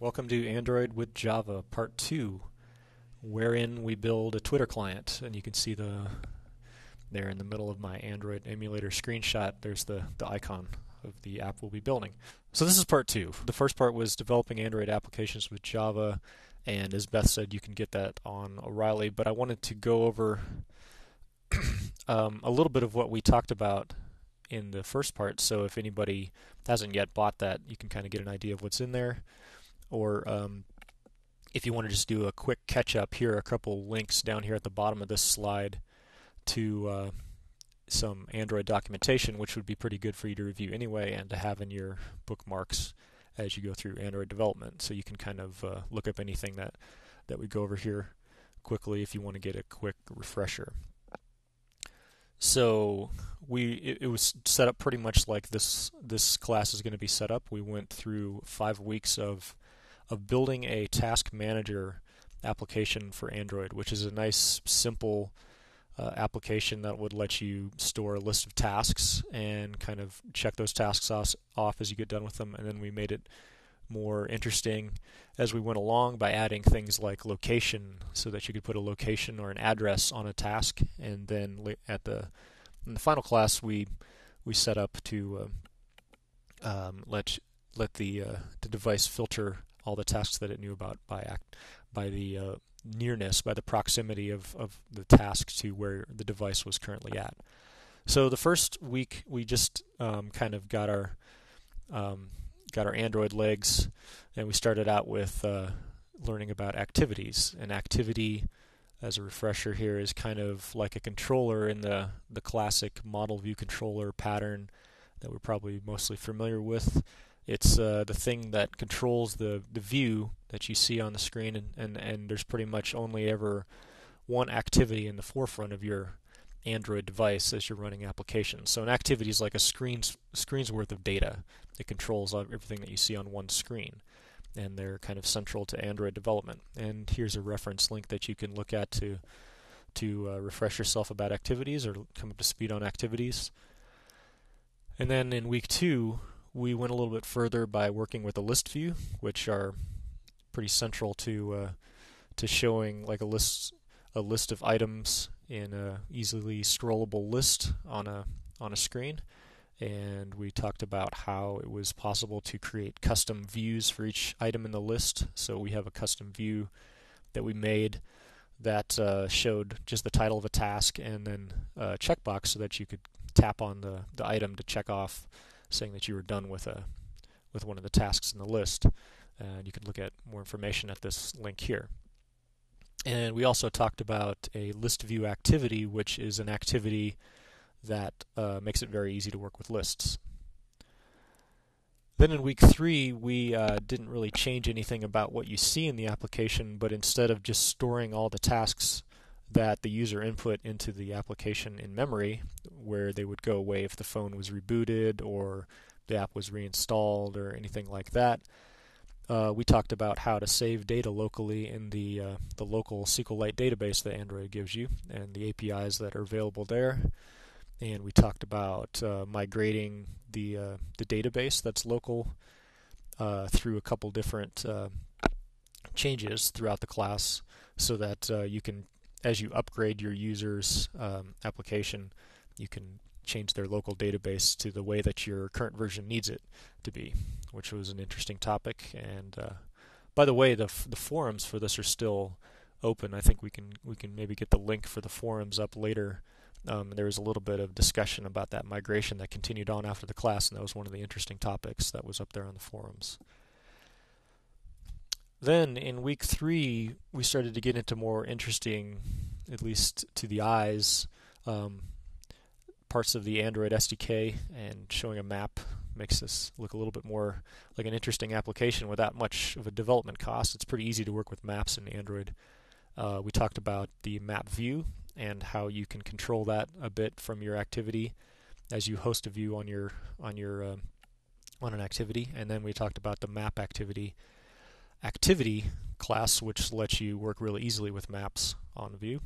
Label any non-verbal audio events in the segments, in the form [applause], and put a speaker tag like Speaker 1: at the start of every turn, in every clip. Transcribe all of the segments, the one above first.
Speaker 1: Welcome to Android with Java Part 2, wherein we build a Twitter client. And you can see the there in the middle of my Android emulator screenshot, there's the, the icon of the app we'll be building. So this is part two. The first part was developing Android applications with Java, and as Beth said, you can get that on O'Reilly, but I wanted to go over [coughs] um, a little bit of what we talked about in the first part. So if anybody hasn't yet bought that, you can kind of get an idea of what's in there. Or um, if you want to just do a quick catch up, here are a couple links down here at the bottom of this slide to uh, some Android documentation, which would be pretty good for you to review anyway and to have in your bookmarks as you go through Android development. So you can kind of uh, look up anything that, that we go over here quickly if you want to get a quick refresher. So we it, it, was set up pretty much like this this class is going to be set up. We went through five weeks of of building a task manager application for Android, which is a nice simple uh, application that would let you store a list of tasks and kind of check those tasks off, off as you get done with them. And then we made it more interesting as we went along by adding things like location so that you could put a location or an address on a task and then at the in the final class we we set up to uh, um, let let the uh, the device filter all the tasks that it knew about by act by the uh, nearness by the proximity of, of the task to where the device was currently at. So the first week we just um, kind of got our um, got our Android legs, and we started out with uh, learning about activities. An activity, as a refresher here, is kind of like a controller in the the classic model view controller pattern that we're probably mostly familiar with. It's uh, the thing that controls the, the view that you see on the screen, and, and, and there's pretty much only ever one activity in the forefront of your Android device as you're running applications. So an activity is like a screen's screen's worth of data. It controls everything that you see on one screen, and they're kind of central to Android development. And here's a reference link that you can look at to to uh, refresh yourself about activities or come up to speed on activities. And then in week two, we went a little bit further by working with a list view, which are pretty central to uh, to showing like a list a list of items in a easily scrollable list on a on a screen. And we talked about how it was possible to create custom views for each item in the list. So we have a custom view that we made that uh, showed just the title of a task and then a checkbox so that you could tap on the, the item to check off saying that you were done with a with one of the tasks in the list. And you can look at more information at this link here. And we also talked about a list view activity, which is an activity that uh, makes it very easy to work with lists. Then in week three, we uh, didn't really change anything about what you see in the application, but instead of just storing all the tasks that the user input into the application in memory, where they would go away if the phone was rebooted or the app was reinstalled or anything like that. Uh, we talked about how to save data locally in the uh, the local SQLite database that Android gives you and the APIs that are available there. And we talked about uh, migrating the uh, the database that's local uh, through a couple different uh, changes throughout the class, so that you can as you upgrade your user's um, application, you can change their local database to the way that your current version needs it to be, which was an interesting topic. And uh, by the way, the f- the forums for this are still open. I think we can we can maybe get the link for the forums up later. Um, there was a little bit of discussion about that migration that continued on after the class, and that was one of the interesting topics that was up there on the forums. Then in week three, we started to get into more interesting, at least to the eyes, um, parts of the Android SDK, and showing a map makes this look a little bit more like an interesting application without much of a development cost. It's pretty easy to work with maps in Android. Uh, we talked about the map view and how you can control that a bit from your activity as you host a view on your on your uh, on an activity, and then we talked about the map activity activity class, which lets you work really easily with maps on view.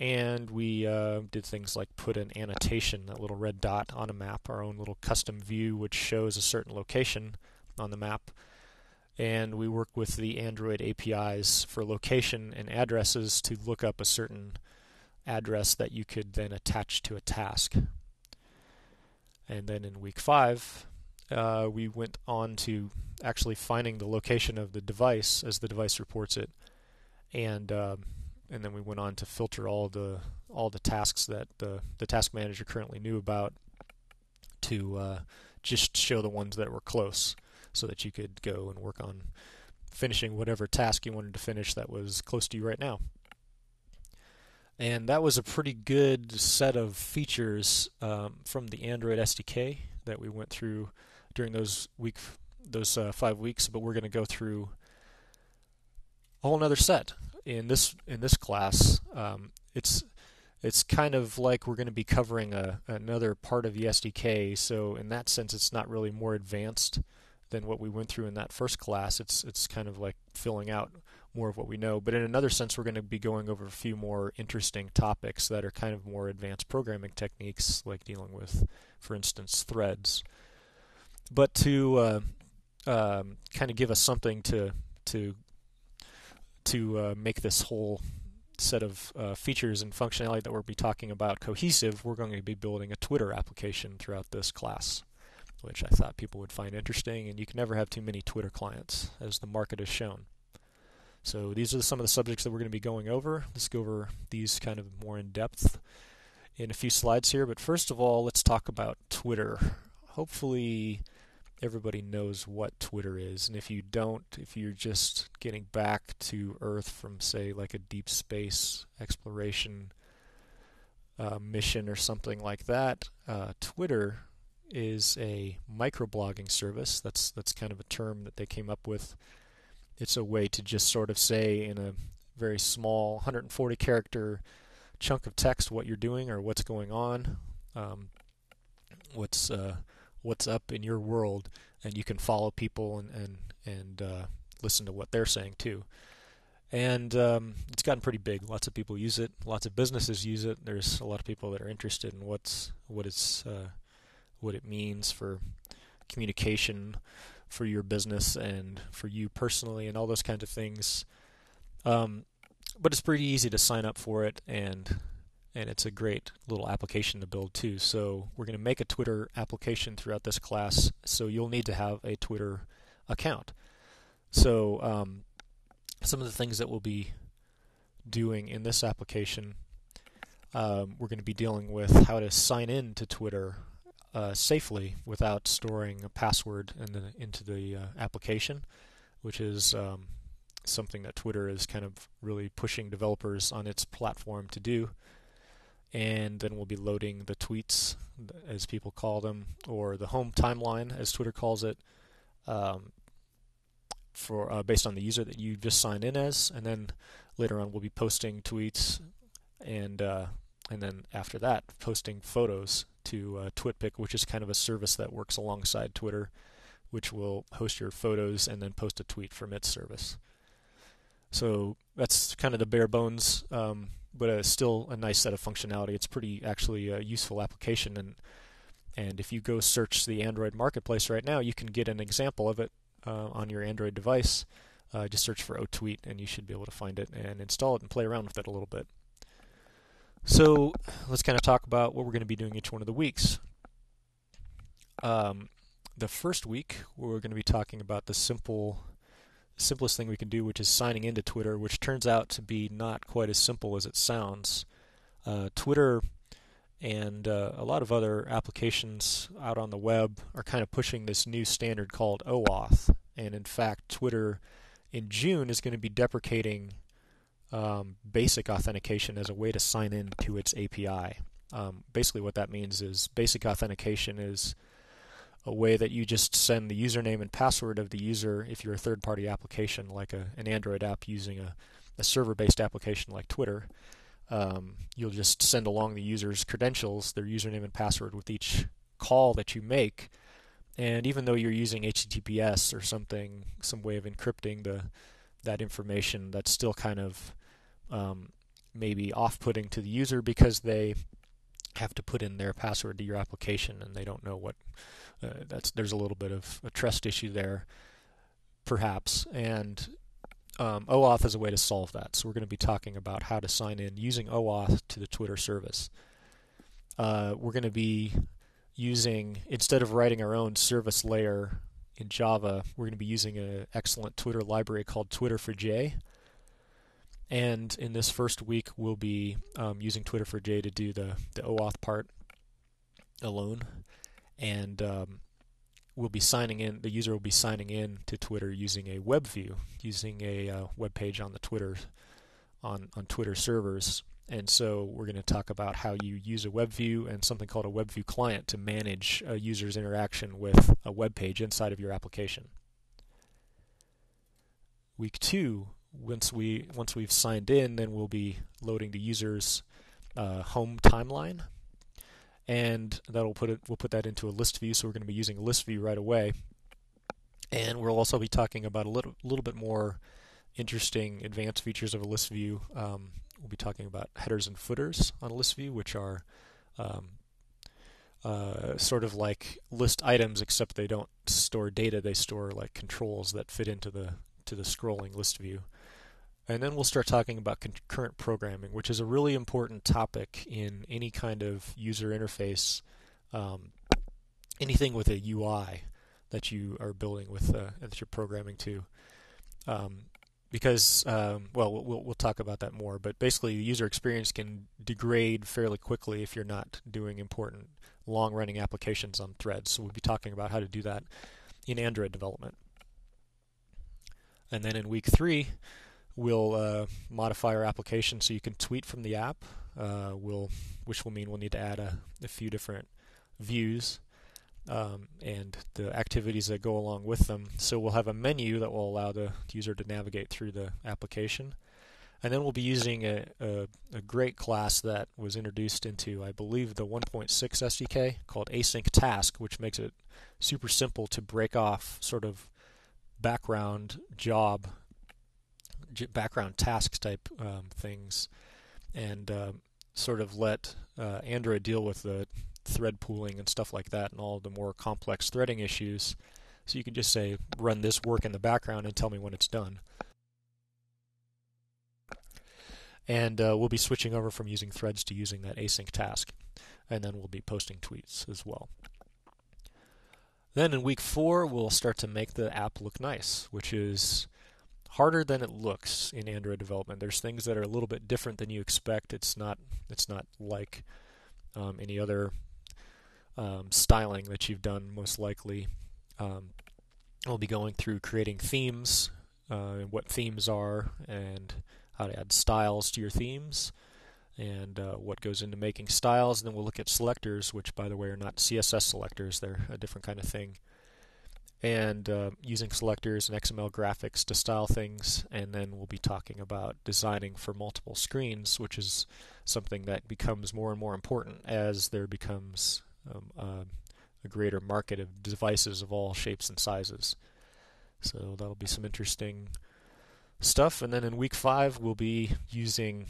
Speaker 1: And we uh, did things like put an annotation, that little red dot on a map, our own little custom view which shows a certain location on the map. and we work with the Android APIs for location and addresses to look up a certain address that you could then attach to a task. And then in week five, uh, we went on to actually finding the location of the device as the device reports it, and um, and then we went on to filter all the all the tasks that the the task manager currently knew about to uh, just show the ones that were close so that you could go and work on finishing whatever task you wanted to finish that was close to you right now. And that was a pretty good set of features um, from the Android SDK that we went through during those week those uh, five weeks. But we're going to go through a whole another set in this in this class. Um, it's it's kind of like we're going to be covering a, another part of the SDK. So in that sense, it's not really more advanced than what we went through in that first class. It's it's kind of like filling out more of what we know. But in another sense, we're going to be going over a few more interesting topics that are kind of more advanced programming techniques, like dealing with, for instance, threads. But to uh, um, kind of give us something to to to uh, make this whole set of uh, features and functionality that we'll be talking about cohesive, we're going to be building a Twitter application throughout this class which I thought people would find interesting. And you can never have too many Twitter clients, as the market has shown. So these are some of the subjects that we're going to be going over. Let's go over these kind of more in depth in a few slides here. But first of all, let's talk about Twitter. Hopefully, everybody knows what Twitter is. And if you don't, if you're just getting back to Earth from, say, like a deep space exploration uh, mission or something like that, uh, Twitter is a microblogging service. That's that's kind of a term that they came up with. It's a way to just sort of say in a very small 140 character chunk of text what you're doing or what's going on, um, what's uh, what's up in your world, and you can follow people and and and uh, listen to what they're saying too. And um, it's gotten pretty big. Lots of people use it. Lots of businesses use it. There's a lot of people that are interested in what's what it's uh, what it means for communication for your business and for you personally and all those kinds of things. Um, but it's pretty easy to sign up for it and and it's a great little application to build too. So we're going to make a Twitter application throughout this class. So you'll need to have a Twitter account. So um, some of the things that we'll be doing in this application, um, we're going to be dealing with how to sign in to Twitter uh, safely without storing a password in the, into the uh, application, which is um, something that Twitter is kind of really pushing developers on its platform to do. And then we'll be loading the tweets, as people call them, or the home timeline, as Twitter calls it, um, for uh, based on the user that you just signed in as. And then later on, we'll be posting tweets, and uh, and then after that, posting photos to uh, TwitPic, which is kind of a service that works alongside Twitter, which will host your photos and then post a tweet from its service. So that's kind of the bare bones, um, but uh, still a nice set of functionality. It's pretty actually a useful application, and and if you go search the Android marketplace right now, you can get an example of it uh, on your Android device. Uh, just search for OTweet, and you should be able to find it and install it and play around with it a little bit. So let's kind of talk about what we're going to be doing each one of the weeks. Um, the first week, we're going to be talking about the simple, simplest thing we can do, which is signing into Twitter, which turns out to be not quite as simple as it sounds. Uh, Twitter and uh, a lot of other applications out on the web are kind of pushing this new standard called OAuth. And in fact, Twitter in June is going to be deprecating um, basic authentication as a way to sign in to its API. Um, basically, what that means is basic authentication is a way that you just send the username and password of the user if you're a third party application, like a, an Android app using a, a server based application like Twitter. Um, you'll just send along the user's credentials, their username and password, with each call that you make. And even though you're using HTTPS or something, some way of encrypting the that information, that's still kind of um, maybe off-putting to the user because they have to put in their password to your application and they don't know what uh, that's there's a little bit of a trust issue there perhaps, and um, OAuth is a way to solve that. So we're going to be talking about how to sign in using OAuth to the Twitter service. Uh, we're going to be using instead of writing our own service layer in Java, we're going to be using an excellent Twitter library called Twitter4j. And in this first week, we'll be um, using Twitter4j to do the, the OAuth part alone. And um, we'll be signing in, the user will be signing in to Twitter using a web view, using a uh, web page on the Twitter, on, on Twitter servers. And so we're going to talk about how you use a web view and something called a web view client to manage a user's interaction with a web page inside of your application. Week two, once we once we've signed in, then we'll be loading the user's uh, home timeline, and that'll put it we'll put that into a list view. So we're going to be using a list view right away, and we'll also be talking about a little little bit more interesting advanced features of a list view. Um, we'll be talking about headers and footers on a list view, which are um, uh, sort of like list items, except they don't store data; they store like controls that fit into the to the scrolling list view. And then we'll start talking about concurrent programming, which is a really important topic in any kind of user interface, um, anything with a UI that you are building with uh, that you're programming to. Um, because um, well, well, we'll talk about that more. But basically, the user experience can degrade fairly quickly if you're not doing important long-running applications on threads. So we'll be talking about how to do that in Android development. And then in week three, we'll uh, modify our application so you can tweet from the app. Uh, we'll, which will mean we'll need to add a, a few different views um, and the activities that go along with them. So we'll have a menu that will allow the user to navigate through the application. And then we'll be using a, a, a great class that was introduced into, I believe, the 1.6 SDK called Async Task, which makes it super simple to break off sort of background job, background task type um, things, and uh, sort of let uh, Android deal with the thread pooling and stuff like that and all the more complex threading issues. So you can just say, run this work in the background and tell me when it's done. And uh, we'll be switching over from using threads to using that async task. And then we'll be posting tweets as well. Then in week four, we'll start to make the app look nice, which is harder than it looks in Android development. There's things that are a little bit different than you expect. It's not it's not like um, any other um, styling that you've done, most likely. Um, we'll be going through creating themes, uh, what themes are, and how to add styles to your themes, and uh, what goes into making styles. And then we'll look at selectors, which, by the way, are not CSS selectors, they're a different kind of thing. And uh, using selectors and XML graphics to style things, and then we'll be talking about designing for multiple screens, which is something that becomes more and more important as there becomes um, uh, a greater market of devices of all shapes and sizes. So that'll be some interesting stuff. And then in week five, we'll be using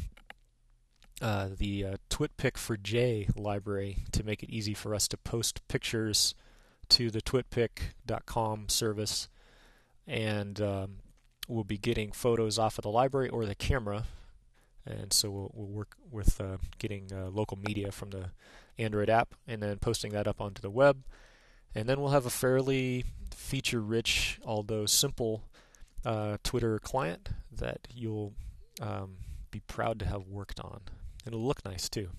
Speaker 1: uh, the uh, TwitPic4j library to make it easy for us to post pictures to the twitpic.com service. And um, we'll be getting photos off of the library or the camera. And so we'll, we'll work with uh, getting uh, local media from the Android app and then posting that up onto the web. And then we'll have a fairly feature rich, although simple, uh, Twitter client that you'll um, be proud to have worked on. It'll look nice too.